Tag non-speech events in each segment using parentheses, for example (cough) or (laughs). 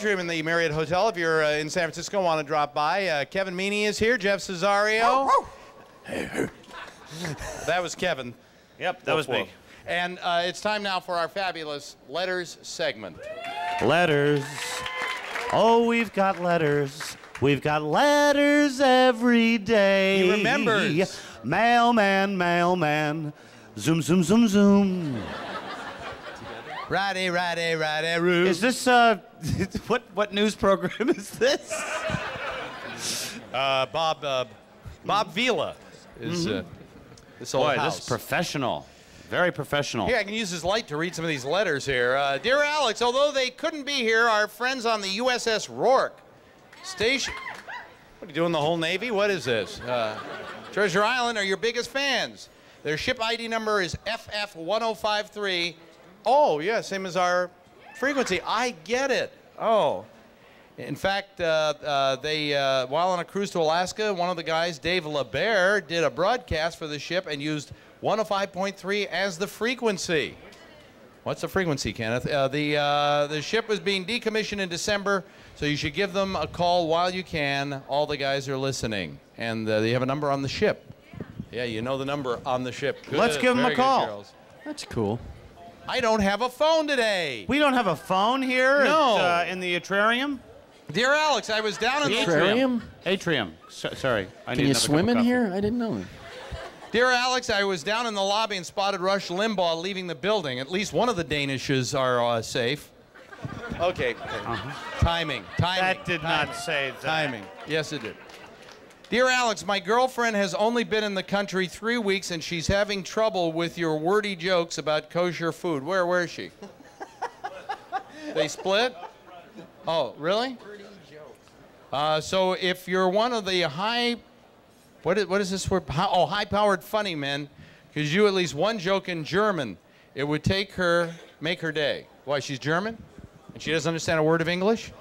Atrium in the Marriott Hotel. If you're uh, in San Francisco, want to drop by. Uh, Kevin Meaney is here. Jeff Cesario. (laughs) that was Kevin. Yep, that was Woof, me. And uh, it's time now for our fabulous letters segment. Letters. Oh, we've got letters. We've got letters every day. He remembers. Mailman, mailman. Zoom, zoom, zoom, zoom. Righty, righty, righty, roo. Is this, uh, (laughs) what, what news program is this? (laughs) uh, Bob uh, Bob Vila is uh, this old Boy, house. this is professional. Very professional. Here, I can use his light to read some of these letters here. Uh, Dear Alex, although they couldn't be here, our friends on the USS Roark station. What are you doing, the whole Navy? What is this? Uh, (laughs) Treasure Island are your biggest fans. Their ship ID number is FF1053. Oh, yeah, same as our frequency. I get it. Oh. In fact, uh, uh, they uh, while on a cruise to Alaska, one of the guys, Dave LeBear, did a broadcast for the ship and used 105.3 as the frequency. What's the frequency, Kenneth? Uh, the uh, the ship was being decommissioned in December, so you should give them a call while you can. All the guys are listening, and uh, they have a number on the ship. Yeah, you know the number on the ship. Let's Good, them a very good, call. girls. That's cool. I don't have a phone today. We don't have a phone here No. at, uh, in the atrium? Dear Alex, I was down in the Atrium? Atrium. So, sorry. I Can need you another cup swim in here? I didn't know. Dear Alex, I was down in the lobby and spotted Rush Limbaugh leaving the building. At least one of the Danishes are uh, safe. Okay. Timing. Timing. That did not timing, say that. Timing. Yes, it did. Dear Alex, my girlfriend has only been in the country three weeks and she's having trouble with your wordy jokes about kosher food. Where, where is she? (laughs) they split? Oh, really? Uh, so if you're one of the high, what is, what is this word? Oh, high-powered funny men, because you at least one joke in German, it would take her, make her day. Why, she's German? And she doesn't understand a word of English?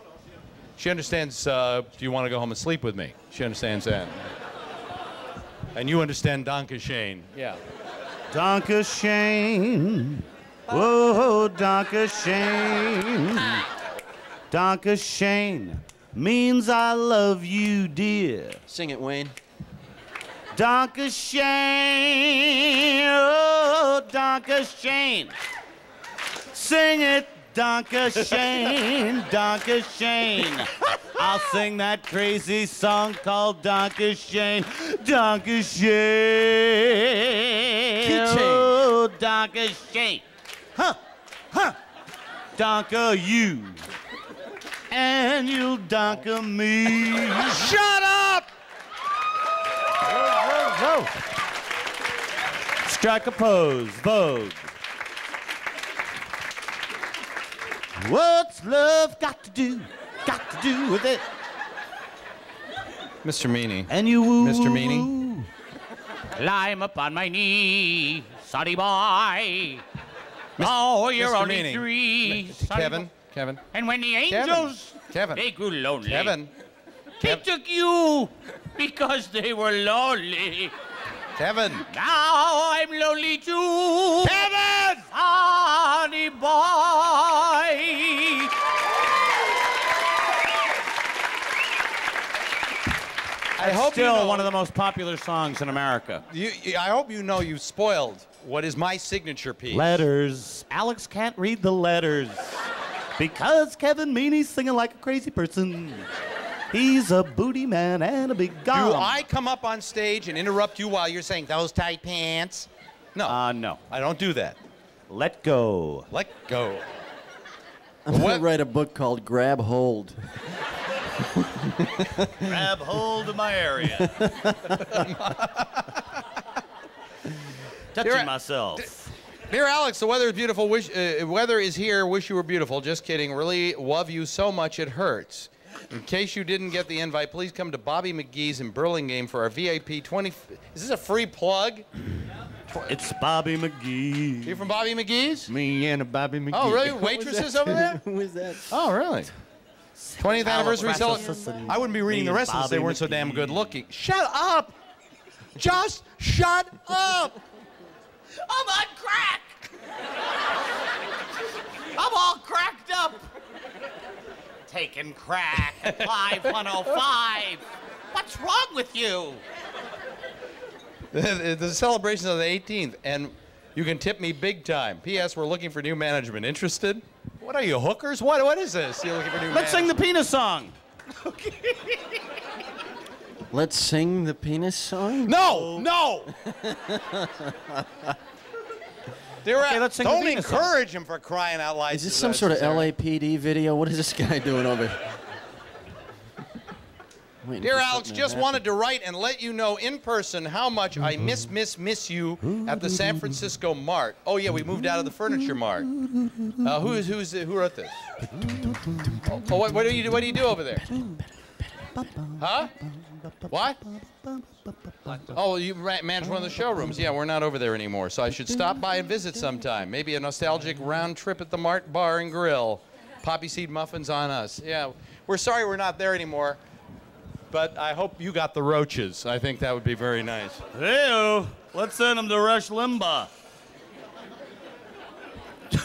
She understands, uh, do you want to go home and sleep with me? She understands that. And you understand Danke Schoen. Yeah. Danke Schoen. Whoa, Danke Schoen. Danke Schoen means I love you, dear. Sing it, Wayne. Danke Schoen. Oh, Danke Schoen. Sing it, Danke Schoen. Danke Schoen. I'll sing that crazy song called Danke Schoen. Danke Schoen. Oh, Danke Schoen. Huh, huh. Danke you. And you'll danke me. Shut up! Whoa. Strike a pose, Vogue. What's love got to do? Got to do with it? Mr. Meaney. And you woo. Mr. Meaney? Climb up on my knee, sonny boy. Oh, you're Mr. only Meaney. three. sonny Kevin? boy. Kevin? And when the angels, Kevin. they grew lonely. Kevin? They Kev- took you because they were lonely. Kevin? Now I'm lonely too. Kevin! Honey boy. I hope Still you know, one of the most popular songs in America. You, you- I hope you know you've spoiled what is my signature piece. Letters. Alex can't read the letters because Kevin Meaney's singing like a crazy person. He's a booty man and a big Do. I come up on stage and interrupt you while you're saying those tight pants? No, Uh, no. I don't do that. Let go. Let go. I'm going to write a book called Grab Hold. Grab hold of my area. Touching You're- myself. Dear Alex, the weather is beautiful. Wish, uh, weather is here. Wish you were beautiful. Just kidding. Really love you so much it hurts. In case you didn't get the invite, please come to Bobby McGee's in Burlingame for our VIP 20. Is this a free plug? It's Bobby McGee. You're from Bobby McGee's? Me and a Bobby oh, McGee. Oh, really? Waitresses over there? (laughs) Who is that? Oh, really? 20th anniversary celebration. I wouldn't be reading Me the rest of this. They weren't so damn good looking. Shut up! Just shut up! I'm on crack. I'm all cracked up. Taking crack at (laughs) Live 105. What's wrong with you? the, the celebration's on the 18th, and you can tip me big time. P.S. We're looking for new management. Interested? What are you, hookers? What, what is this? You're looking for new Let's sing the penis song. Let's sing the penis song. No, no! (laughs) Dear Okay, let's sing don't song. encourage him for crying out loud. Is this some sort of LAPD video? What is this guy doing over here? (laughs) Dear Alex, just happen. wanted to write and let you know in person how much I miss, miss, miss you at the San Francisco Mart. Oh yeah, we moved out of the Furniture Mart. Uh, who is who's who wrote this? (laughs) Oh, oh, what, what do you do? What do you do over there? Huh? What? Oh, you ra- manage one of the showrooms. Yeah, we're not over there anymore, so I should stop by and visit sometime. Maybe a nostalgic round trip at the Mart Bar and Grill. Poppy seed muffins on us. Yeah, we're sorry we're not there anymore, but I hope you got the roaches. I think that would be very nice. Hey, let's send him to Rush Limbaugh. (laughs)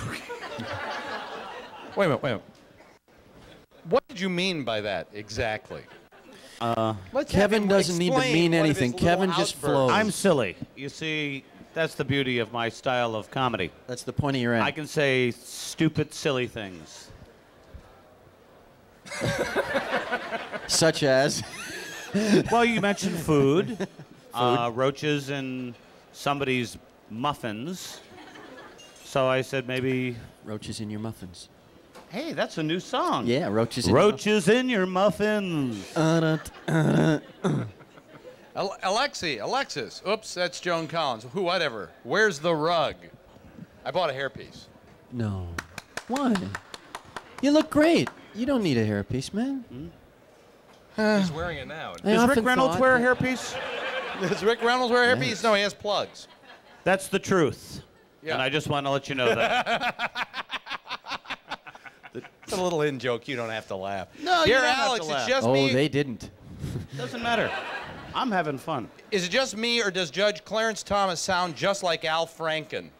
Wait a minute, wait a minute. What did you mean by that exactly? Uh, Kevin doesn't need to mean anything. Kevin just outbursts. flows. I'm silly. You see, that's the beauty of my style of comedy. That's the point of your act. I can say stupid, silly things. (laughs) Such as. Well, you mentioned food, (laughs) Uh, roaches in somebody's muffins. So I said maybe, Roaches in your muffins. Hey, that's a new song. Yeah, roaches in Roaches in your muffins. your muffins. (laughs) Al- Alexi, Alexis. Oops, that's Joan Collins. Who, whatever. Where's the rug? I bought a hairpiece. No. Why? You look great. You don't need a hairpiece, man. Hmm? Ah. He's wearing it now. I Does Rick Reynolds wear a that- hairpiece? (laughs) Does Rick Reynolds wear a hairpiece? Yes. No, he has plugs. That's the truth. Yeah. And I just want to let you know that. (laughs) It's a little in joke. You don't have to laugh. No, you Dear don't have Alex, to it's laugh. just Oh, me. Oh, they didn't. (laughs) Doesn't matter. I'm having fun. Is it just me, or does Judge Clarence Thomas sound just like Al Franken?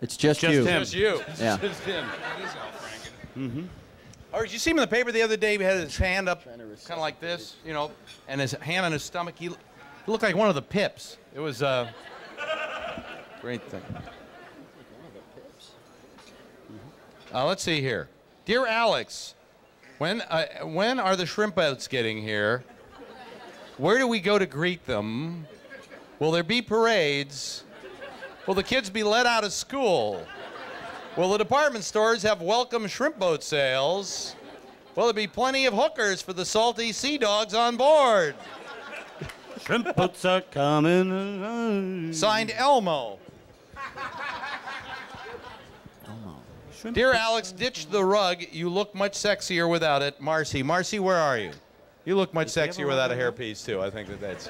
It's just, Just you. him. Just you. Yeah. Just him. That is Al Franken. Mm-hmm. Or did you see him in the paper the other day? He had his hand up, kind of like this, you know, and his hand on his stomach. He, he looked like one of the pips. It was a great thing. Uh, let's see here, dear Alex, when uh, when are the shrimp boats getting here? Where do we go to greet them? Will there be parades? Will the kids be let out of school? Will the department stores have welcome shrimp boat sales? Will there be plenty of hookers for the salty sea dogs on board? Shrimp boats are coming. Signed Elmo. Dear Alex, ditch the rug. You look much sexier without it. Marcy, Marcy, where are you? You look much he have a sexier without a rug on? hairpiece too. I think that that's.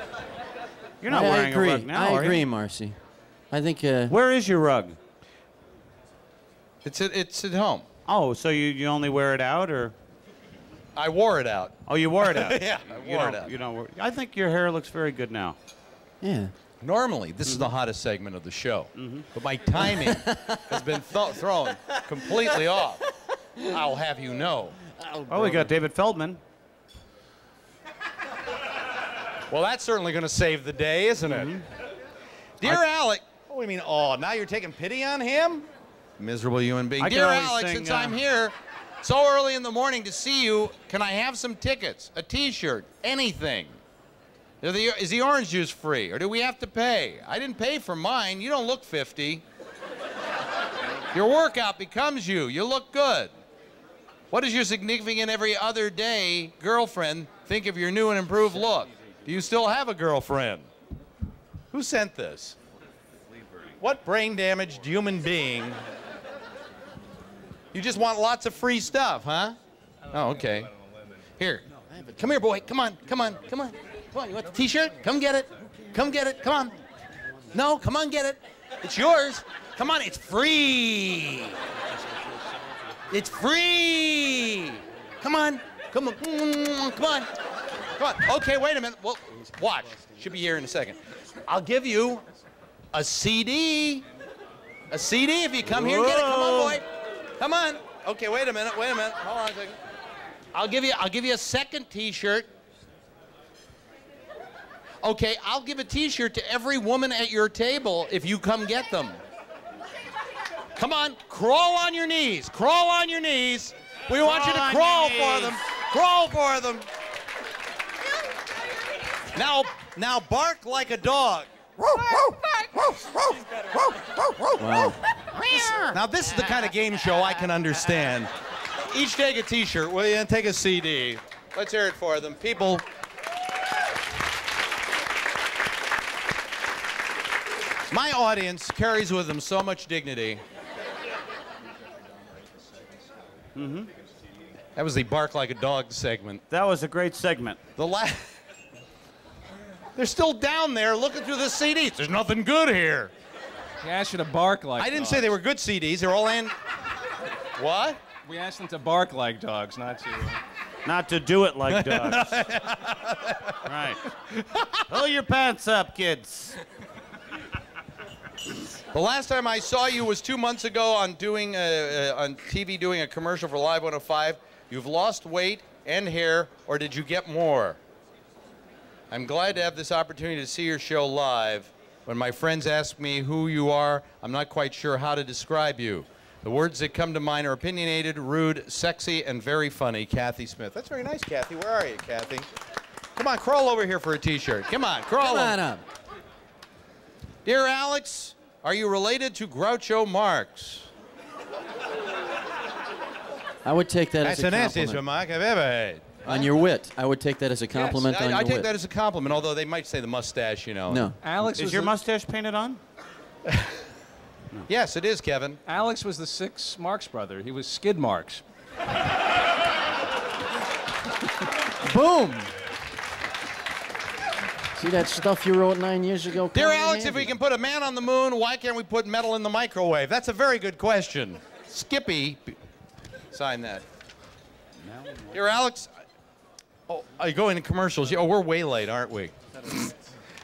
(laughs) You're not I wearing agree. a rug now, I are agree, you? Marcy. I think. Uh, Where is your rug? It's at, it's at home. Oh, so you, you only wear it out, or I wore it out. oh, you wore it out? (laughs) Yeah, I You wore don't, it out. You don't. I think your hair looks very good now. yeah. Normally, this is the hottest segment of the show, but my timing has been th- thrown completely off. I'll have you know. Oh, we got David Feldman. Well, that's certainly going to save the day, isn't it? Dear Alec, what do you mean? Oh, now you're taking pity on him? Miserable human being. I Dear always Alex, sing, since uh, I'm here so early in the morning to see you, can I have some tickets, a T-shirt, anything? The- Is the orange juice free, or do we have to pay? I didn't pay for mine. You don't look 50. Your workout becomes you. You look good. What does your significant every other day girlfriend think of your new and improved look? Do you still have a girlfriend? Who sent this? What brain damaged human being? You just want lots of free stuff, huh? Oh, okay. Here. Come here, boy. Come on. Come on. Come on. Come on. You want the t-shirt? Come get it. Come get it. Come on. No, come on, get it. It's yours. Come on, it's free. It's free. Come on. Come on. Come on. Come on. Okay, wait a minute. Well, watch. Should be here in a second. I'll give you a CD. A CD if you come here and get it. Come on, boy. Come on. Okay, wait a minute. Wait a minute. Hold on a second. I'll give you. I'll give you a second T-shirt. Okay, I'll give a T-shirt to every woman at your table if you come get them. Come on, crawl on your knees. Crawl on your knees. We want you to crawl for them. Crawl for them. Now, now bark like a dog. Wow. Now this is the kind of game show I can understand. Each take a T-shirt, will you? And take a CD. Let's hear it for them, people. My audience carries with them so much dignity. Mm-hmm. That was the bark like a dog segment. That was a great segment. The last. (laughs) They're still down there looking through the CDs. There's nothing good here. We asked you to bark like I didn't dogs. say they were good CDs. They're all in. What? We asked them to bark like dogs, not to. Not to do it like (laughs) dogs. (laughs) right. Pull your pants up, kids. The last time I saw you was two months ago on doing a, uh, on TV doing a commercial for Live 105. You've lost weight and hair, or did you get more? I'm glad to have this opportunity to see your show live. When my friends ask me who you are, I'm not quite sure how to describe you. The words that come to mind are opinionated, rude, sexy, and very funny. Kathy Smith. That's very nice, Kathy. Where are you, Kathy? Come on, crawl over here for a T-shirt. Come on, crawl. Come over. on up. Dear Alex, are you related to Groucho Marx? I would take that That's as a compliment. That's the nastiest compliment. remark I've ever heard. On your wit. I would take that as a compliment Yes, I, on I your take wit. that as a compliment, although they might say the mustache, you know. no. Alex Is your the, mustache painted on? (laughs) Yes, it is, Kevin. Alex was the sixth Marx brother. He was Skid Marx. Boom. See that stuff you wrote nine years ago? Dear Alex, if we can put a man on the moon, why can't we put metal in the microwave? That's a very good question. Skippy, sign that. Dear Alex, oh, I go into commercials. Oh, we're way late, aren't we?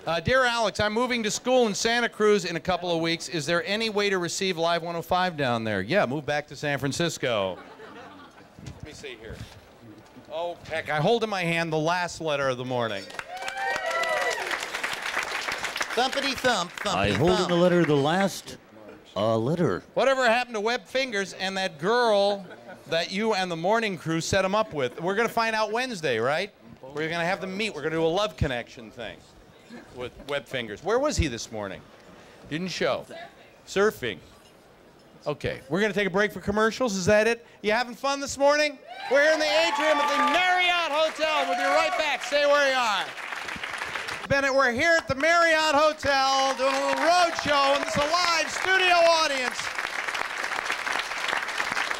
Uh, dear Alex, I'm moving to school in Santa Cruz in a couple of weeks. Is there any way to receive Live 105 down there? Yeah, move back to San Francisco. Let me see here. Oh, heck, I hold in my hand the last letter of the morning. Thumpity thump, thumpity I hold in the letter the last uh, letter. Whatever happened to Web Fingers and that girl that you and the morning crew set them up with? We're going to find out Wednesday, right? We're going to have them meet. We're going to do a love connection thing with Web Fingers. Where was he this morning? Didn't show. Surfing. Okay, we're going to take a break for commercials. Is that it? You having fun this morning? We're here in the atrium of the Marriott Hotel. We'll be right back. Stay where you are. Bennett, we're here at the Marriott Hotel doing a little road show, and it's a live studio audience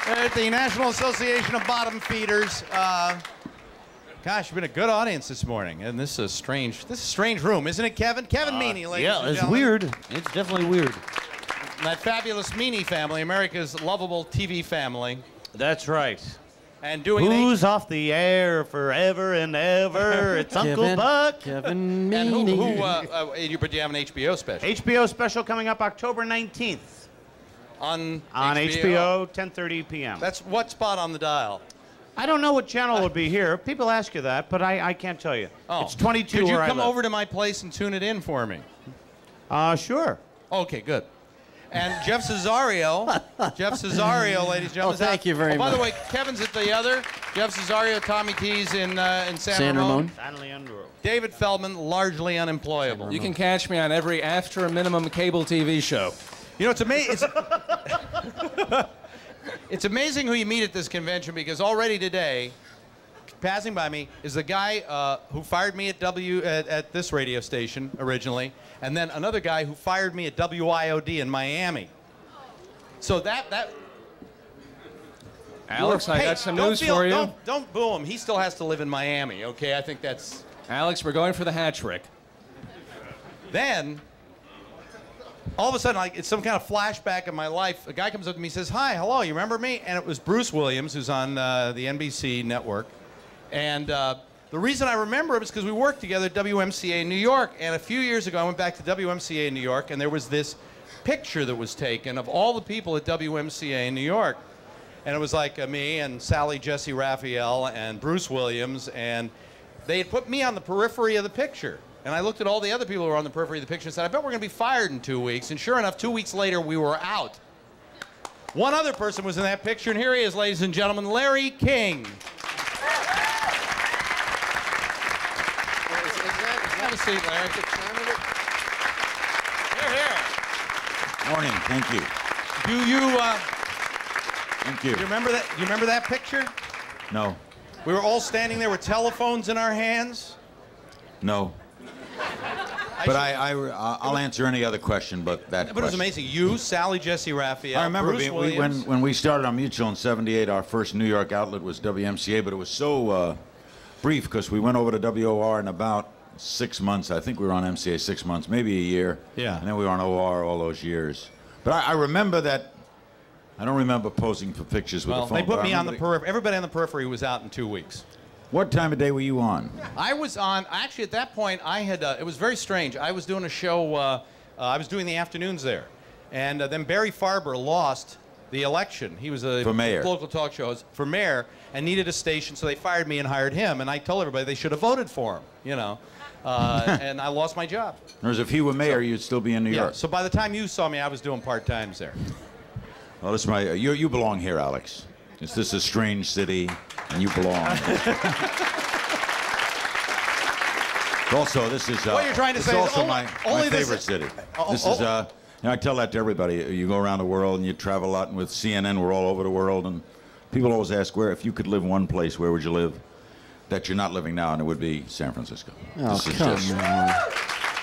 at the National Association of Bottom Feeders. Uh, gosh, you've been a good audience this morning, and this is a strange, this is a strange room, isn't it, Kevin? Kevin Meaney, ladies yeah, and it's gentlemen. weird. It's definitely weird. That fabulous Meaney family, America's lovable TV family, That's right. And doing an Who's off the air forever and ever? (laughs) It's Uncle Kevin, Buck. Kevin and who, Meaney. who uh, uh, you, but you have an HBO special HBO special coming up October 19th on on HBO, 10:30 p.m. That's what spot on the dial? I don't know what channel would be here. People ask you that, but I, I can't tell you. Oh, It's 22 Could you where I come live. over to my place and tune it in for me? Uh, sure. Okay, good. And Jeff Cesario, (laughs) Jeff Cesario, ladies and gentlemen. Oh, thank you very oh, By the way, Kevin's at the other. Jeff Cesario, Tommy T's in uh, in San, San Ramon. San Leandro. David Feldman, largely unemployable. You can catch me on every after minimum cable TV show. You know, it's amazing. It's, (laughs) it's amazing who you meet at this convention because already today, passing by me is the guy uh, who fired me at W at, at this radio station originally, and then another guy who fired me at WIOD in Miami. So that that. Alex, I Hey, got some don't news feel- for you. Don't, don't boo him. He still has to live in Miami. Okay, I think that's. Alex, we're going for the hat trick. Then, all of a sudden, like it's some kind of flashback in my life. A guy comes up to me, and says, "Hi, hello, you remember me?" And it was Bruce Williams, who's on uh, the NBC network. And uh, the reason I remember him is because we worked together at WMCA in New York. And a few years ago, I went back to WMCA in New York, and there was this picture that was taken of all the people at WMCA in New York. and it was like uh, me and Sally Jessy Raphael and Bruce Williams, and they had put me on the periphery of the picture. And I looked at all the other people who were on the periphery of the picture and said, I bet we're going to be fired in two weeks. And sure enough, two weeks later, we were out. One other person was in that picture, and here he is, ladies and gentlemen, Larry King. A seat, Larry. Here, here. Morning. Thank you. Do you, uh, Thank you. Do you remember that? Do You remember that picture? No. We were all standing there with telephones in our hands. No. But I, I, uh, I'll answer any other question but that But it was amazing. You, Sally Jessy Raphael, I remember Bruce being, we, when, when we started on Mutual in 78, our first New York outlet was WMCA, but it was so uh, brief because we went over to WOR in about six months. I think we were on MCA six months, maybe a year. Yeah. And then we were on OR all those years. But I, I remember that. I don't remember posing for pictures with well, the phone. they put me on the periphery. Everybody on the periphery was out in two weeks. What time of day were you on? I was on. Actually, at that point, I had. Uh, it was very strange. I was doing a show. Uh, uh, I was doing the afternoons there, and uh, then Barry Farber lost the election. He was a For mayor. local talk show host for mayor and needed a station, so they fired me and hired him. And I told everybody they should have voted for him. You know, uh, (laughs) and I lost my job. Whereas if he were mayor, you'd still be in New Yeah. York. So by the time you saw me, I was doing part times there. Well, this is my. You, you belong here, Alex. It's this is a strange city, and you belong. (laughs) also, this is. Uh, What you're trying to say also only- my, only my favorite is- city. Oh, this oh, is. Uh, you know, I tell that to everybody. You go around the world and you travel a lot, and with CNN, we're all over the world, and people always ask, "Where, if you could live one place, where would you live?" That you're not living now, and it would be San Francisco. Oh, this is come just. on.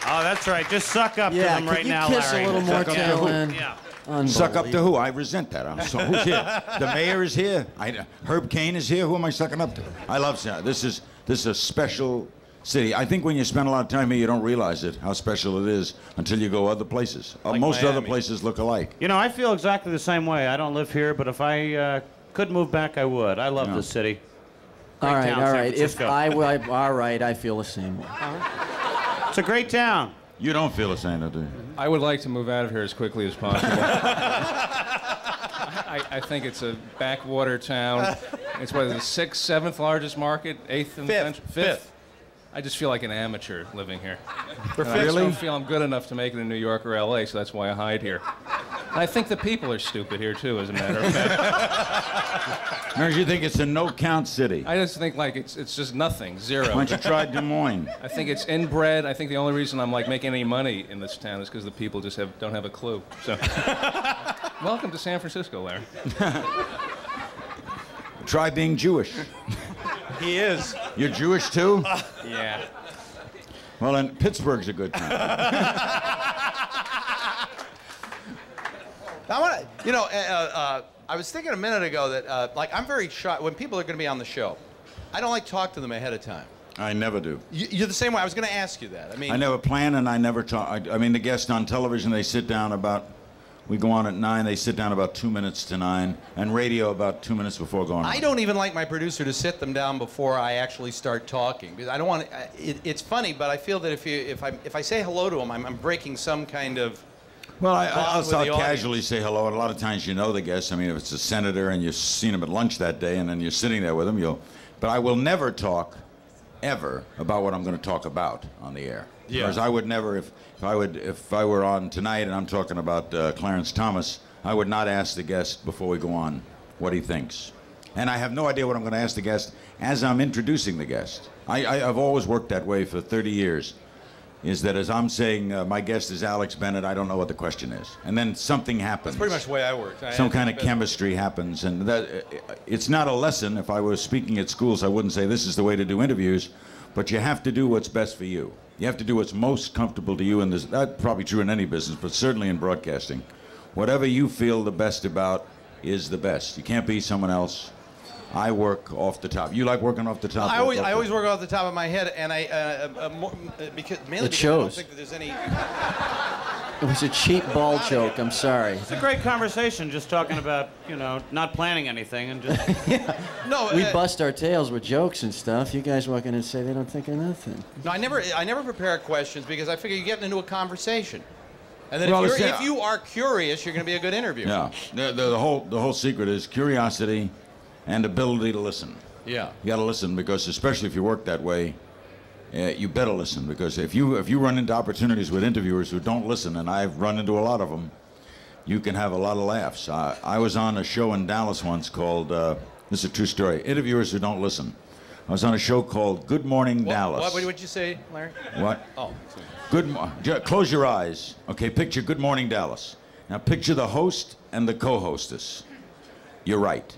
Oh, that's right. Just suck up to Yeah, them could right you now, kiss Larry. a little more Suck up to who? Yeah. Suck up to who? I resent that. I'm so, (laughs) who's here? The mayor is here. I, Herb Caen is here. Who am I sucking up to? I love San. This is this is a special city. I think when you spend a lot of time here, you don't realize it how special it is until you go other places. Uh, Like most other places look alike. You know, I feel exactly the same way. I don't live here, but if I uh, could move back, I would. I love Yeah. this city. All right, town, all San right. If Francisco. I, I, all right, I feel the same way. Uh-huh. It's a great town. You don't feel the same, do you? I would like to move out of here as quickly as possible. (laughs) I, I think it's a backwater town. It's what, the sixth, seventh largest market, eighth in the Fifth. Fifth. I just feel like an amateur living here. For And I just don't feel I'm good enough to make it in New York or LA, so that's why I hide here. And I think the people are stupid here too, as a matter of fact. (laughs) Or do you think it's a no-count city? I just think like it's it's just nothing, zero. Why don't you try Des Moines? (laughs) I think it's inbred. I think the only reason I'm like making any money in this town is because the people just have don't have a clue. So, (laughs) welcome to San Francisco, Larry. Try being Jewish. He is. You're Jewish too? (laughs) Yeah. Well, then Pittsburgh's a good town. I want to, you know, uh, uh, I was thinking a minute ago that, uh, like, I'm very shy when people are going to be on the show. I don't like talk to them ahead of time. I never do. You, you're the same way. I was going to ask you that. I mean, I never plan and I never talk. I, I mean, the guests on television, they sit down about, we go on at nine, they sit down about two minutes to nine, and radio about two minutes before going on. I don't even like my producer to sit them down before I actually start talking because I don't want. To, it, it's funny, but I feel that if you if I if I say hello to them, I'm, I'm breaking some kind of. Well, I, bond I'll, I'll casually audience. say hello, and a lot of times you know the guest. I mean, if it's a senator and you've seen him at lunch that day, and then you're sitting there with him, you'll. But I will never talk, ever, about what I'm going to talk about on the air. Yeah. Whereas I would never, if, if I would, if I were on tonight and I'm talking about uh, Clarence Thomas, I would not ask the guest before we go on what he thinks. And I have no idea what I'm going to ask the guest as I'm introducing the guest. I, I, I've always worked that way for 30 years. Is that as I'm saying, uh, my guest is Alex Bennett, I don't know what the question is. And then something happens. That's pretty much the way I work. I Some kind of chemistry happens. And that, uh, it's not a lesson. If I was speaking at schools, I wouldn't say this is the way to do interviews. But you have to do what's best for you. You have to do what's most comfortable to you. And that's probably true in any business, but certainly in broadcasting. Whatever you feel the best about is the best. You can't be someone else. I work off the top. You like working off the top? I always, I always work off the top of my head, and I, uh, uh, uh, more, uh, because mainly It because I don't think that there's any. It was a cheap ball joke. I'm sorry. It's a great conversation, just talking about, you know, not planning anything and just. (laughs) No, We uh, bust our tails with jokes and stuff. You guys walk in and say they don't think of nothing. no, I never, I never prepare questions because I figure you're getting into a conversation. And then Well, if, you're, uh, if you are curious, you're going to be a good interviewer. Yeah. The, the, the whole the whole secret is curiosity and ability to listen. Yeah. You got to listen because, especially if you work that way, uh, you better listen because if you if you run into opportunities with interviewers who don't listen, and I've run into a lot of them, you can have a lot of laughs. I, I was on a show in Dallas once called uh, this is a true story. Interviewers who don't listen. I was on a show called Good Morning What, Dallas. what, what did you say, Larry? What? Oh. Good. Mo- close your eyes. Okay. Picture Good Morning Dallas. Now picture the host and the co-hostess. You're right.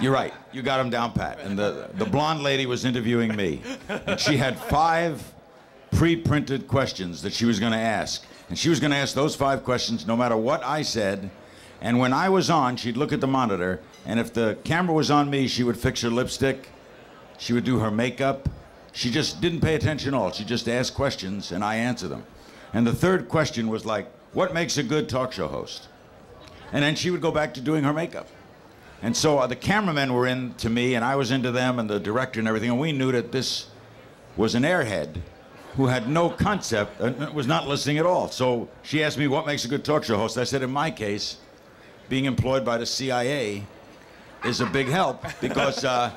You're right. You got him down pat. And the the blonde lady was interviewing me, and she had five pre-printed questions that she was going to ask, and she was going to ask those five questions no matter what I said. And when I was on, she'd look at the monitor, and if the camera was on me, she would fix her lipstick, she would do her makeup. She just didn't pay attention at all. She just asked questions and I answered them. And the third question was like, what makes a good talk show host? And then she would go back to doing her makeup. And so uh, the cameramen were into me and I was into them and the director and everything. And we knew that this was an airhead who had no concept and was not listening at all. So she asked me, what makes a good talk show host? I said, in my case, being employed by the CIA is a big help because uh,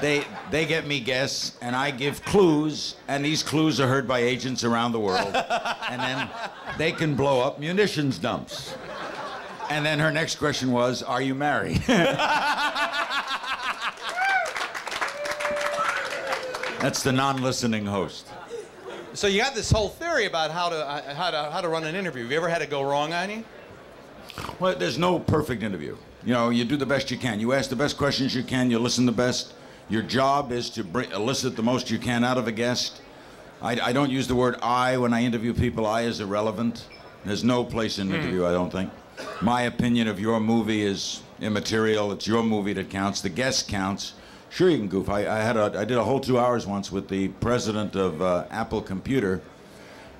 they they get me guests and I give clues and these clues are heard by agents around the world and then they can blow up munitions dumps. And then her next question was, "Are you married?" (laughs) That's the non-listening host. So you got this whole theory about how to uh, how to how to run an interview. Have you ever had it go wrong on you? Well, there's no perfect interview. You know, you do the best you can. You ask the best questions you can. You listen the best. Your job is to bring, elicit the most you can out of a guest. I, I don't use the word I when I interview people. I is irrelevant. There's no place in an interview, I don't think. My opinion of your movie is immaterial. It's your movie that counts. The guest counts. Sure, you can goof. I, I had a, I did a whole two hours once with the president of uh, Apple Computer,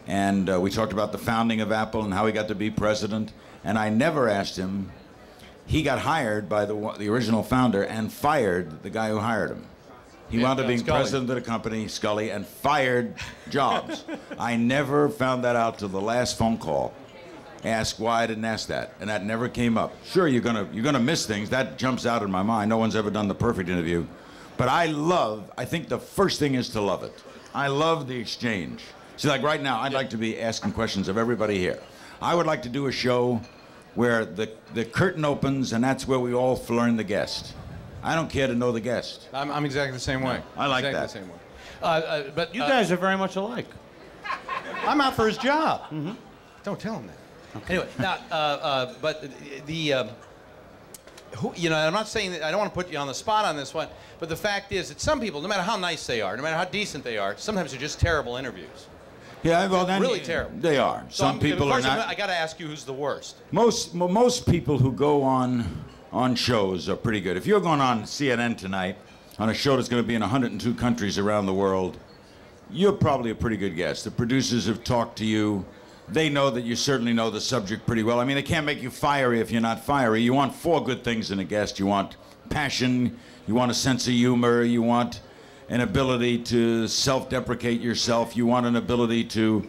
and uh, we talked about the founding of Apple and how he got to be president. And I never asked him. He got hired by the the original founder and fired the guy who hired him. He wound up being Sculley. president of the company, Sculley, and fired Jobs. (laughs) I never found that out till the last phone call. Ask why I didn't ask that, and that never came up. Sure, you're gonna you're gonna miss things. That jumps out in my mind. No one's ever done the perfect interview, but I love. I think the first thing is to love it. I love the exchange. See, like right now, I'd like to be asking questions of everybody here. I would like to do a show where the the curtain opens, and that's where we all learn the guest. I don't care to know the guest. I'm, I'm exactly the same way. I like exactly that. the same way. Uh, uh, but You uh, guys are very much alike. I'm out for his job. Don't tell him that. Anyway, now, uh, uh, but the, um, who, you know, I'm not saying that I don't want to put you on the spot on this one, but the fact is that some people, no matter how nice they are, no matter how decent they are, sometimes they're just terrible interviews. Yeah, well, then Really terrible. They are. So Some I'm- people are not. I got to ask you who's the worst. Most mo- most people who go on on shows are pretty good. If you're going on CNN tonight on a show that's going to be in 102 countries around the world, you're probably a pretty good guest. The producers have talked to you. They know that you certainly know the subject pretty well. I mean, they can't make you fiery if you're not fiery. You want four good things in a guest. You want passion, you want a sense of humor, you want an ability to self-deprecate yourself, you want an ability to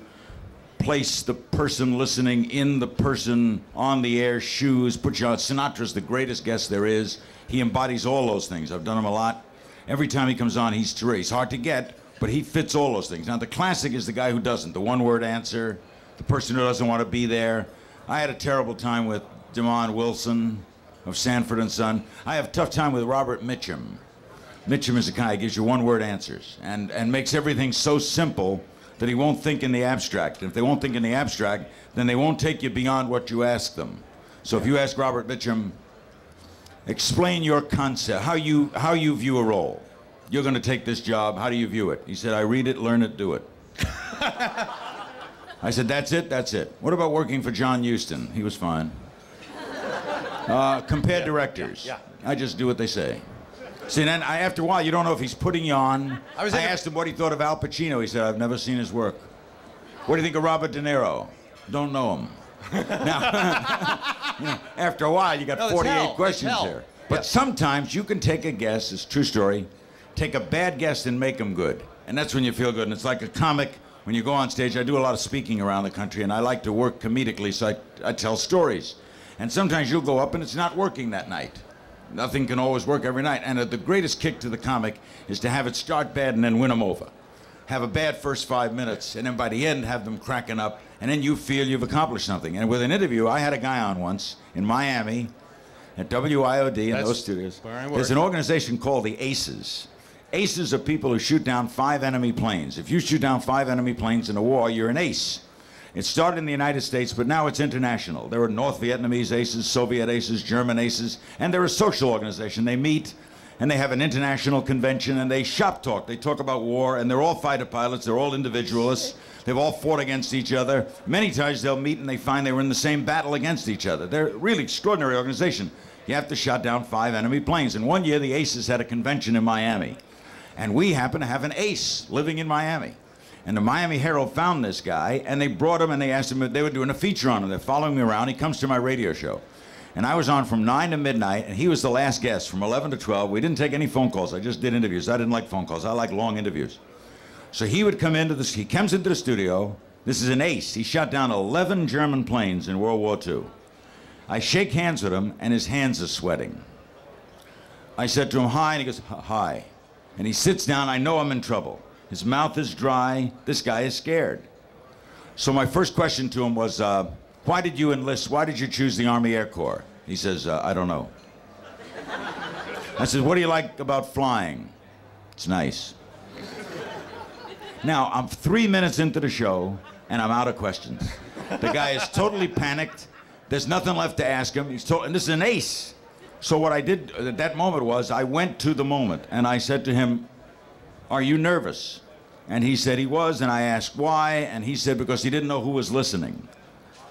place the person listening in the person on the air shoes. Put you on. Sinatra's the greatest guest there is. He embodies all those things. I've done him a lot. Every time he comes on, he's terrific. He's hard to get, but he fits all those things. Now, the classic is the guy who doesn't. The one-word answer, the person who doesn't want to be there. I had a terrible time with Demond Wilson of Sanford and Son. I have a tough time with Robert Mitchum. Mitchum is a guy who gives you one-word answers and, and makes everything so simple that he won't think in the abstract. And if they won't think in the abstract, then they won't take you beyond what you ask them. So if you ask Robert Mitchum, explain your concept, how you how you view a role. You're going to take this job. How do you view it? He said, I read it, learn it, do it. (laughs) I said, that's it, that's it. What about working for John Huston? He was fine. Uh, compare directors. yeah. I just do what they say. See, then I, after a while, you don't know if he's putting you on. I was I asked him what he thought of Al Pacino. He said, I've never seen his work. What do you think of Robert De Niro? Don't know him. (laughs) now, (laughs) you know, after a while, you got No, 48 hell. Questions there. But Yeah. sometimes you can take a guess, it's a true story, take a bad guess and make them good. And that's when you feel good. And it's like a comic when you go on stage, I do a lot of speaking around the country, and I like to work comedically, so I, I tell stories. And sometimes you'll go up and it's not working that night. Nothing can always work every night. And uh, the greatest kick to the comic is to have it start bad and then win them over. Have a bad first five minutes, and then by the end, have them cracking up, and then you feel you've accomplished something. And with an interview, I had a guy on once in Miami at WIOD in That's those studios. where I work. There's an organization called the ACES. Aces are people who shoot down five enemy planes. If you shoot down five enemy planes in a war, you're an ace. It started in the United States, but now it's international. There are North Vietnamese aces, Soviet aces, German aces, and they're a social organization. They meet and they have an international convention and they shop talk. They talk about war, and they're all fighter pilots, they're all individualists. They've all fought against each other. Many times they'll meet and they find they were in the same battle against each other. They're a really extraordinary organization. You have to shot down five enemy planes. And one year the Aces had a convention in Miami. And we happen to have an ace living in Miami. And the Miami Herald found this guy, and they brought him and they asked him if they were doing a feature on him. They're following me around. He comes to my radio show. And I was on from 9 to midnight, and he was the last guest from 11 to 12. We didn't take any phone calls. I just did interviews. I didn't like phone calls. I like long interviews. So he would come into the, he comes into the studio. This is an ace. He shot down 11 German planes in World War II. I shake hands with him, and his hands are sweating. I said to him, hi, and he goes, hi. And he sits down. I know I'm in trouble. His mouth is dry. This guy is scared. So my first question to him was, uh, why did you enlist? Why did you choose the Army Air Corps? He says, uh, I don't know. I said, what do you like about flying? It's nice. Now, I'm three minutes into the show, and I'm out of questions. The guy is totally panicked. There's nothing left to ask him. He's told, and this is an ace. So what I did at that moment was I went to the moment, and I said to him, are you nervous? And he said he was, and I asked why, and he said because he didn't know who was listening.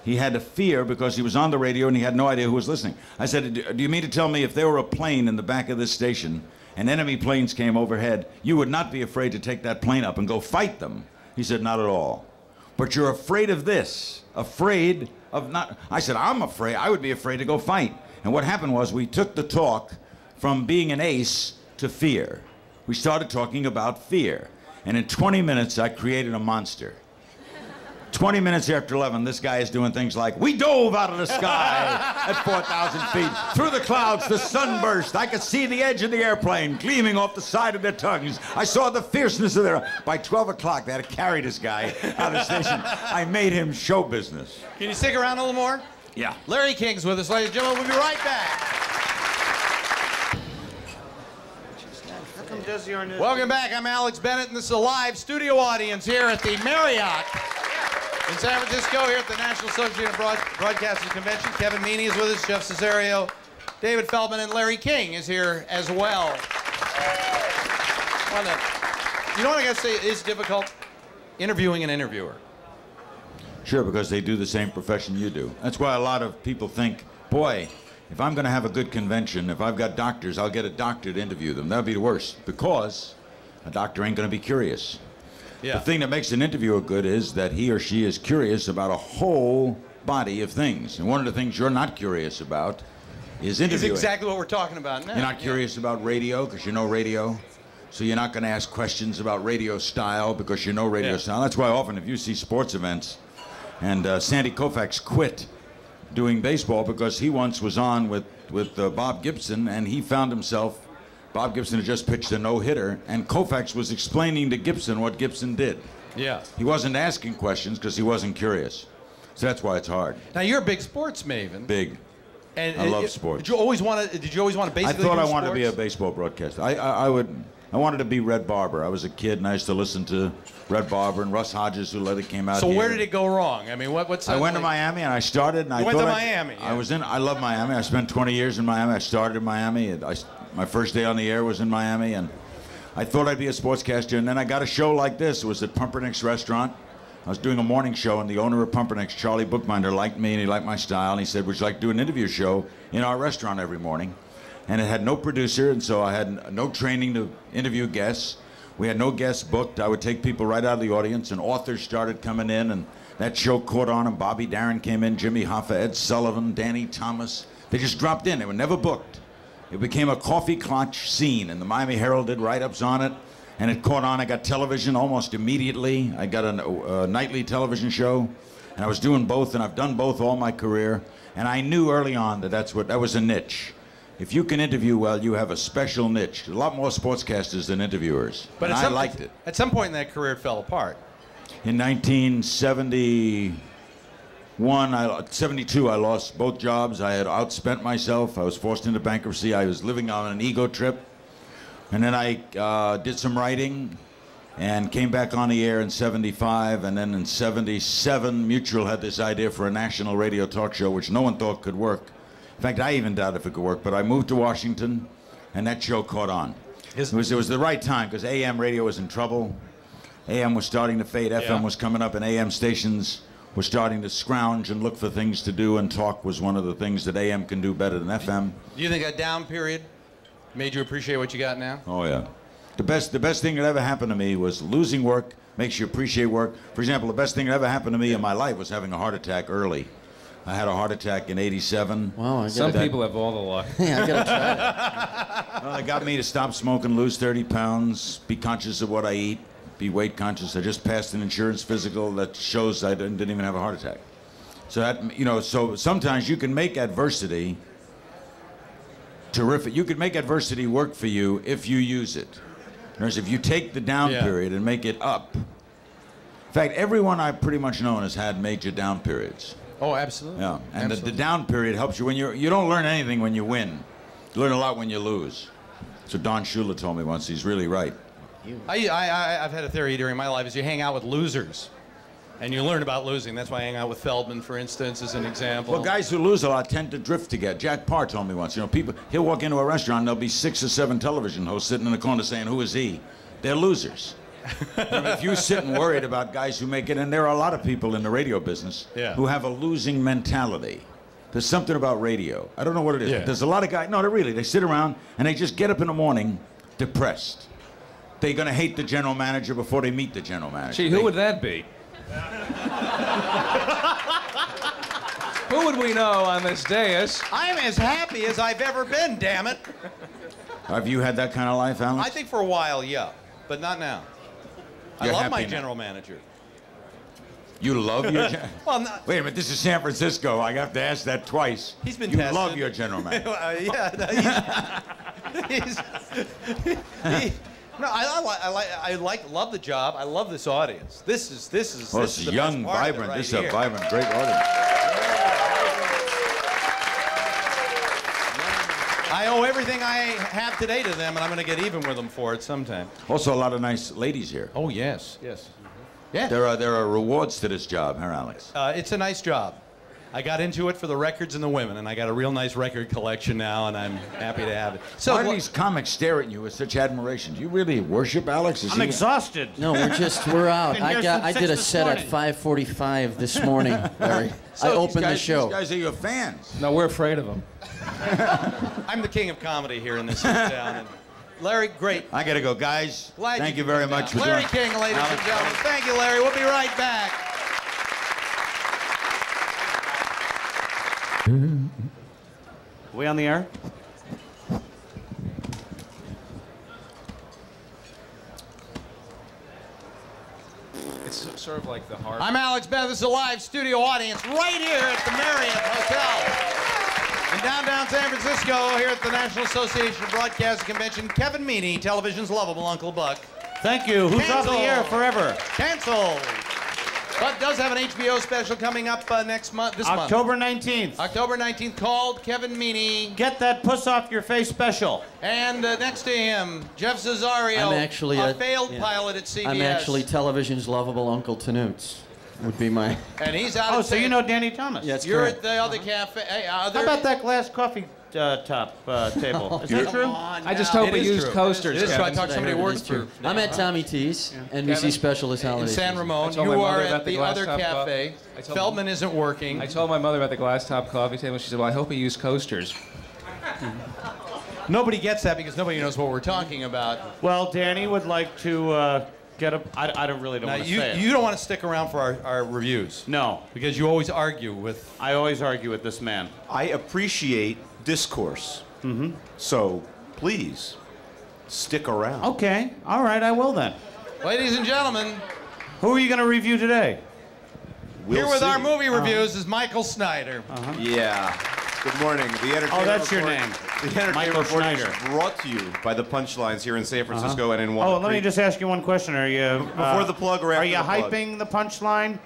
He had a fear because he was on the radio and he had no idea who was listening. I said, Do you mean to tell me if there were a plane in the back of this station and enemy planes came overhead, you would not be afraid to take that plane up and go fight them? He said, Not at all. But you're afraid of this, afraid of not. I said, I'm afraid. I would be afraid to go fight. And what happened was we took the talk from being an ace to fear. We started talking about fear. And in 20 minutes, I created a monster. 20 minutes after 11, this guy is doing things like, We dove out of the sky at 4,000 feet. Through the clouds, the sun burst. I could see the edge of the airplane gleaming off the side of their tongues. I saw the fierceness of their. By 12 o'clock, they had carry this guy out of the station. I made him show business. Can you stick around a little more? Yeah. Larry King's with us, ladies and gentlemen. We'll be right back. Welcome back. I'm Alex Bennett, and this is a live studio audience here at the Marriott in San Francisco, here at the National Association of Broad- Broadcasters Convention. Kevin Meaney is with us, Jeff Cesario, David Feldman, and Larry King is here as well. You know what I gotta say is difficult? Interviewing an interviewer. Sure, because they do the same profession you do. That's why a lot of people think, boy, if I'm going to have a good convention, if I've got doctors, I'll get a doctor to interview them. That'd be the worst, because a doctor ain't going to be curious. Yeah. The thing that makes an interviewer good is that he or she is curious about a whole body of things. And one of the things you're not curious about is Is interviewing. exactly what we're talking about now. You're not curious about radio because you know radio. So you're not going to ask questions about radio style because you know radio Yeah. style. That's why often if you see sports events, and uh, Sandy Koufax quit doing baseball because he once was on with with uh, Bob Gibson and he found himself. Bob Gibson had just pitched a no hitter, and Koufax was explaining to Gibson what Gibson did. Yeah. He wasn't asking questions because he wasn't curious. So that's why it's hard. Now you're a big sports maven. Big. And I love sports. Did you always want to? Did you always want to baseball? I thought I wanted to be a baseball broadcaster. I, I, I would. I wanted to be Red Barber. I was a kid and I used to listen to Red Barber and Russ Hodges, who later came out. So where did it go wrong? I mean, what, what's I went to Miami and I started. And I went to Miami, I yeah. was in. I love Miami. I spent 20 years in Miami. I started in Miami. And I, my first day on the air was in Miami, and I thought I'd be a sportscaster. And then I got a show like this. It was at Pumpernik's Restaurant. I was doing a morning show, and the owner of Pumpernik's, Charlie Bookminder, liked me and he liked my style. And he said, "Would you like to do an interview show in our restaurant every morning?" And it had no producer, and so I had no training to interview guests. We had no guests booked. I would take people right out of the audience, and authors started coming in, and that show caught on. And Bobby Darin came in, Jimmy Hoffa, Ed Sullivan, Danny Thomas. They just dropped in. They were never booked. It became a coffee clutch scene, and the Miami Herald did write-ups on it. and it caught on. I got television almost immediately. I got a, uh, a nightly television show, and I was doing both, and I've done both all my career. And I knew early on that that's what that was a niche. If you can interview well, you have a special niche. A lot more sportscasters than interviewers. But I some, liked it. At some point in that career, it fell apart. In 1971, I, 72, I lost both jobs. I had outspent myself. I was forced into bankruptcy. I was living on an ego trip. And then I uh, did some writing and came back on the air in 75. And then in 77, Mutual had this idea for a national radio talk show, which no one thought could work. In fact, I even doubted if it could work. But I moved to Washington, and that show caught on. His- It was, it was the right time because AM radio was in trouble. AM was starting to fade, FM was coming up, and AM stations were starting to scrounge and look for things to do, and talk was one of the things that AM can do better than FM. Do you think a down period made you appreciate what you got now? Oh yeah. The best the best thing that ever happened to me was losing work makes you appreciate work. For example, the best thing that ever happened to me in my life was having a heart attack early. I had a heart attack in 87. Wow, I Some gotta, people have all the luck. (laughs) yeah, I gotta try it. (laughs) Well, it got me to stop smoking, lose 30 pounds, be conscious of what I eat, be weight conscious. I just passed an insurance physical that shows I didn't, didn't even have a heart attack. So that you know, so sometimes you can make adversity terrific. You can make adversity work for you if you use it. Whereas if you take the down Yeah. period and make it up. In fact, everyone I've pretty much known has had major down periods. Oh, absolutely. Yeah, and the, the down period helps you when you you don't learn anything when you win. You learn a lot when you lose. So Don Shula told me once. He's really right. I, I, I, I've had a theory during my life is you hang out with losers. And you learn about losing. That's why I hang out with Feldman, for instance, as an example. Well, guys who lose a lot tend to drift together. Jack Paar told me once. You know, people he'll walk into a restaurant, and there'll be six or seven television hosts sitting in the corner saying, "Who is he?" They're losers. You know, if you sit and worried about guys who make it, and there are a lot of people in the radio business Yeah. who have a losing mentality. There's something about radio. I don't know what it is. Yeah. There's a lot of guys. No, they really. They sit around and they just get up in the morning depressed. They're gonna hate the general manager before they meet the general manager. Gee, They- who would that be? who would we know on this dais? I'm as happy as I've ever been, damn it. Have you had that kind of life, Alan? I think for a while, yeah, but not now. I love my now. general manager. You love your. (laughs) Well, not, Wait a minute, this is San Francisco. I have to ask that twice. He's been You tested. love your general (laughs) manager. Uh, yeah, no, (laughs) he's, he's, he, no, I, I, like, I like, I like, love the job. I love this audience. This is, this is, Well, this it's is the young, best part of it vibrant. right this is here. a vibrant, great audience. I owe everything I have today to them, and I'm going to get even with them for it sometime. Also, a lot of nice ladies here. Oh yes, yes, yeah. There are there are rewards to this job, huh, Alex? Uh, it's a nice job. I got into it for the records and the women, and I got a real nice record collection now, and I'm happy to have it. So Why do wha- these comics stare at you with such admiration? Do you really worship Alex? Is I'm he- exhausted. No, we're just we're out. Been I here got since I did a six this set at 5:45 this morning, (laughs) Larry. So I these opened the guys- show. These guys are your fans. No, we're afraid of him. (laughs) I'm the king of comedy here in this town. And Larry, great. I gotta go, guys. Glad Thank you could very come much down. for Larry doing. King, ladies and Alex, gentlemen. Thank you, Larry. We'll be right back. We on the air? It's sort of like the heart. I'm Alex Bennett. This is a live studio audience right here at the Marriott Hotel in downtown San Francisco, here at the National Association of Broadcasting Convention. Kevin Meaney, television's lovable Uncle Buck. Thank you. Who's off the air forever? Canceled. But does have an HBO special coming up uh, next month. This month. October 19th. October 19th, called Kevin Meaney. Get that puss off your face special. And uh, next to him, Jeff Cesario. I'm actually a a- failed yeah. pilot at CBS. I'm actually television's lovable Uncle Tanoots. Would be my. And he's out. Oh, at so you know Danny Thomas? Yeah, You're correct. at the other cafe. Hey, other, How about that glass coffee uh, top uh, table? (laughs) Is that true? I just hope It we is use true. coasters. It is true. I talked to somebody who works for. I'm at Tommy T's, NBC Kevin? Specialist in Holiday. San. Ramon. You are at the the other cafe. I told- Feldman isn't working. I told my mother about the glass top coffee table. She said, "Well, I hope he use coasters." (laughs) Nobody gets that because nobody knows what we're talking about. Well, Danny would like to uh, get a. I, I don't really don't Now, want to you, say it. you don't want to stick around for our, our reviews No, because you always argue with. I always argue with this man. I appreciate discourse. Mm-hmm. So please, stick around. Okay. All right, I will then. Ladies and gentlemen, Who are you going to review today? We'll here with see. our movie uh-huh. reviews is Michael Snyder. Uh-huh. Yeah. Good morning. The entertainment Oh, that's your name. The entertainment Michael report Schneider. is brought to you by the Punchlines here in San uh-huh. Francisco and in Oh, Walnut let me just ask you one question. Are you Before uh, the plug or Are you the plug? hyping the punchline?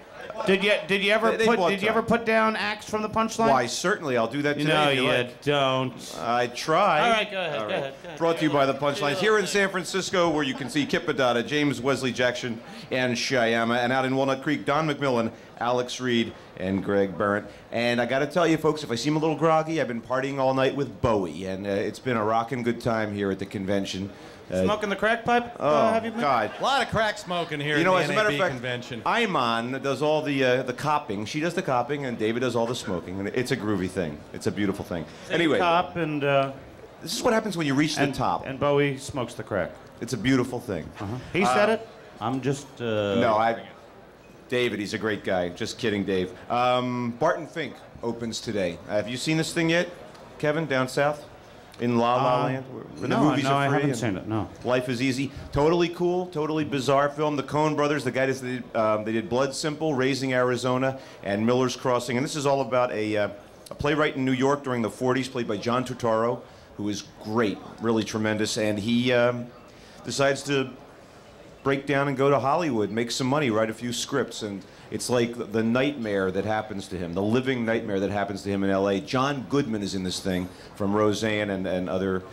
Did you did you ever They- they put bought did you time. ever put down acts from the punchline? Why, certainly, I'll do that today. No, if you you like. don't. I try. All right, go ahead, All go ahead, go ahead. Brought to you by the Punchlines here in San Francisco, where you can see Kip Addotta, James Wesley Jackson, and Shyama, and out in Walnut Creek, Don McMillan, Alex Reed, and Greg Barrett. And I got to tell you, folks, if I seem a little groggy, I've been partying all night with Bowie, and uh, it's been a rocking good time here at the convention. Uh, Smoking the crack pipe? oh uh, have you been? God. A lot of crack smoking here You know, at as the a matter of fact, convention. Iman does all the uh, the copping. She does the copping, and David does all the smoking. And it's a groovy thing. It's a beautiful thing. Anyway, Cop and uh, this is what happens when you reach the top. And Bowie smokes the crack. It's a beautiful thing. He said it. I'm just. Uh, No, I. David, he's a great guy. Just kidding, Dave. Um, Barton Fink opens today. Uh, have you seen this thing yet, Kevin? Down south, in La La Uh, Land, where the no, movies no, are I free haven't and seen it, no. Life is easy. Totally cool. Totally bizarre film. The Coen Brothers, the guys that did, um, they did Blood Simple, Raising Arizona, and Miller's Crossing, and this is all about a, uh, a playwright in New York during the 40s, played by John Turturro, who is great, really tremendous, and he um, decides to break down and go to Hollywood, make some money, write a few scripts, and it's like the nightmare that happens to him, the living nightmare that happens to him in L.A. John Goodman is in this thing from Roseanne and, and other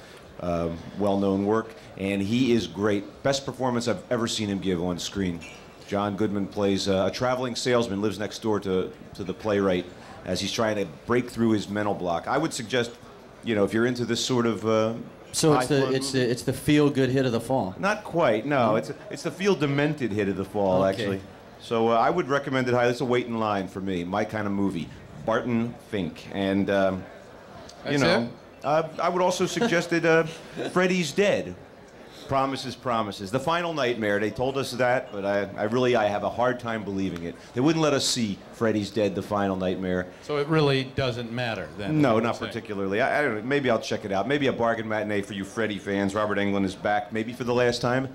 um well-known work, and he is great. Best performance I've ever seen him give on screen. John Goodman plays uh, a traveling salesman, lives next door to, to the playwright as he's trying to break through his mental block. I would suggest, you know, if you're into this sort of uh, So it's the it's the it's the feel good hit of the fall. not quite. No, it's it's the feel demented hit of the fall Okay. actually. So uh, I would recommend it highly. It's a wait in line for me. My kind of movie. Barton Fink, and um, you know, uh, I would also suggest that uh, Freddy's Dead. Promises, promises. The final nightmare. They told us that, but I, I really I have a hard time believing it. They wouldn't let us see Freddy's Dead, the final nightmare. So it really doesn't matter then. No, not particularly. I, I don't know. Maybe I'll check it out. Maybe a bargain matinee for you Freddy fans. Robert Englund is back. Maybe for the last time.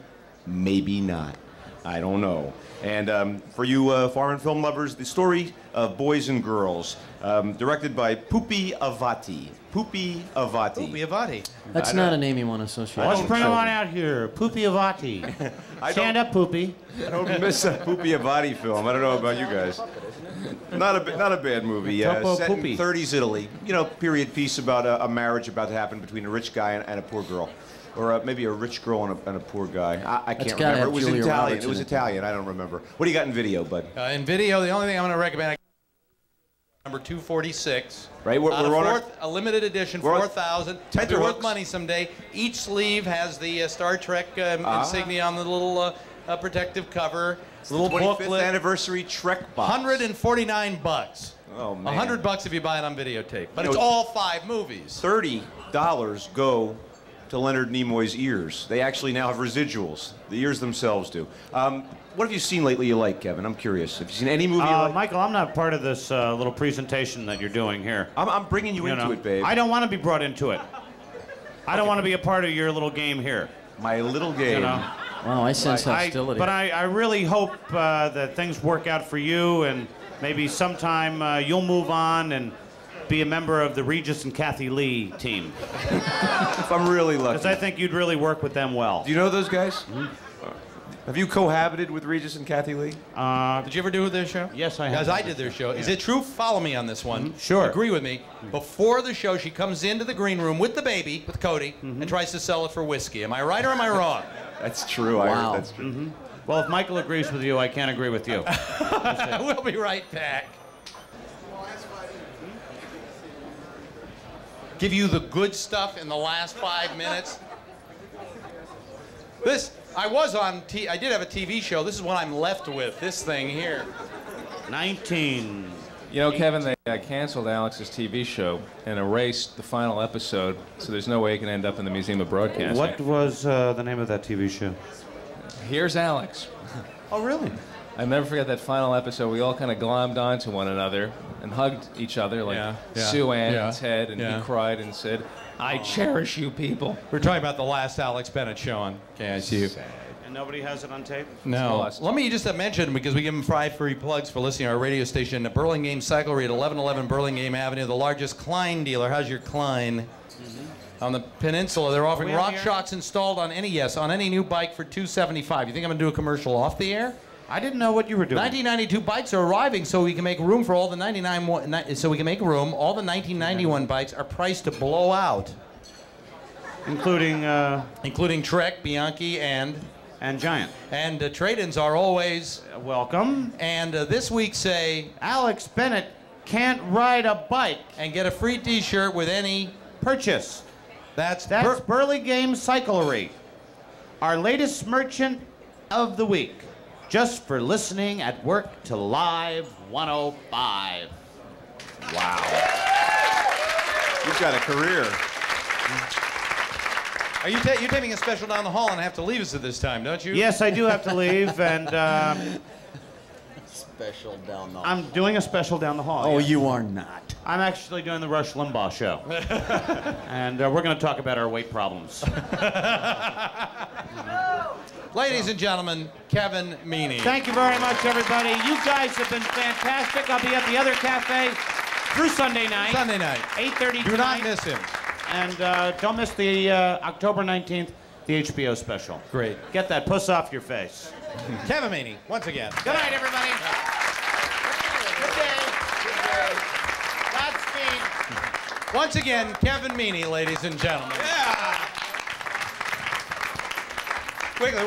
Maybe not. I don't know. And um, for you uh, foreign film lovers, the story of Boys and Girls, um, directed by Pupi Avati. Pupi Avati. Pupi Avati. That's not a name you want to associate. Let's bring him on out here. Poopy Avati. (laughs) Stand up, Poopy. I don't miss a Pupi Avati film. I don't know about you guys. (laughs) Not a not a bad movie. Uh, Topo set Pupi. in 30s Italy. You know, period piece about a, a marriage about to happen between a rich guy and, and a poor girl, or uh, maybe a rich girl and a, and a poor guy. I, I can't remember. It was Julia Italian. Roberts It was in it. Italian. I don't remember. What do you got in video, bud? Uh, in video, the only thing I'm going to recommend, number 246. Right, we're- Out we're of on our- fourth- a limited edition, 4,000. It'll be worth money someday. Each sleeve has the uh, Star Trek um, Ah. insignia on the little uh, uh, protective cover. Little 25th booklet. anniversary Trek box. 149 bucks. Oh, man. 100 bucks if you buy it on videotape. But You it's know- all five movies. Thirty dollars go to Leonard Nimoy's ears. They actually now have residuals. The ears themselves do. Um, what have you seen lately you like, Kevin? I'm curious. Have you seen any movie you Uh, like? Michael, I'm not part of this uh, little presentation that you're doing here. I'm, I'm bringing you, You into know, it, babe. I don't want to be brought into it. I don't want to be a part of your little game here. My little game. You know. Wow, I sense I, hostility. but I, I really hope uh, that things work out for you, and maybe sometime uh, you'll move on and be a member of the Regis and Kathie Lee team. If I'm really lucky. Because I think you'd really work with them well. Do you know those guys? Have you cohabited with Regis and Kathie Lee? Uh, Did you ever do their show? Yes, I have. Guys, I did their show. Is it true? Follow me on this one. Sure. Agree with me. Before the show, she comes into the green room with the baby, with Cody, Mm-hmm. and tries to sell it for whiskey. Am I right or am I wrong? (laughs) That's true. I Wow. heard that's true. Mm-hmm. well, if Michael agrees with you, I can't agree with you. (laughs) we'll be right back. Give you the good stuff in the last five minutes. This, I was on, T, I did have a TV show. This is what I'm left with. This thing here. 19. You know, Kevin, they uh, canceled Alex's TV show and erased the final episode, so there's no way it can end up in the Museum of Broadcasting. What was uh, the name of that TV show? Here's Alex. (laughs) Oh, really? I never forget that final episode. We all kind of glommed onto one another and hugged each other, like Yeah, yeah, Sue Ann yeah, and Ted, and yeah. he cried and said, "I cherish you people." We're talking about the last Alex Bennett show on KICU. And nobody has it on tape? No. Let me just mention, because we give them five free plugs for listening to our radio station, the Burlingame Cyclery at 1111 Burlingame Avenue, the largest Klein dealer. How's your Klein? On the peninsula, they're offering we rock the air? shocks installed on any yes on any new bike for 275. You think I'm gonna do a commercial off the air? I didn't know what you were doing. 1992 bikes are arriving, so we can make room for all the 99. So we can make room. All the 1991 bikes are priced to blow out, Including, uh, including Trek, Bianchi, and and Giant. and uh, trade-ins are always. Uh, Welcome. And uh, this week say Alex Bennett can't ride a bike. and get a free T-shirt with any. Purchase. That's That's Bur- Burlingame Cyclery, our latest merchant of the week, just for listening at work to Live 105. Wow. You've got a career. Are you ta- you're taping a special down the hall and I have to leave us at this time, don't you? Yes, I do have to leave, and (laughs) um, Special down the. I'm doing a special down the hall. oh, yeah. you are not. I'm actually doing the Rush Limbaugh show, (laughs) and uh, we're going to talk about our weight problems. (laughs) Ladies and gentlemen, Kevin Meaney. Thank you very much, everybody. You guys have been fantastic. I'll be at the other cafe through Sunday night. Sunday night. 8:30 Do tonight. not miss him. And uh, don't miss the uh, October 19th, the HBO special. Great. Get that puss off your face. (laughs) Kevin Meaney, once again. Good night, everybody. Good day. Godspeed. Once again, Kevin Meaney, ladies and gentlemen. Yeah. Quickly.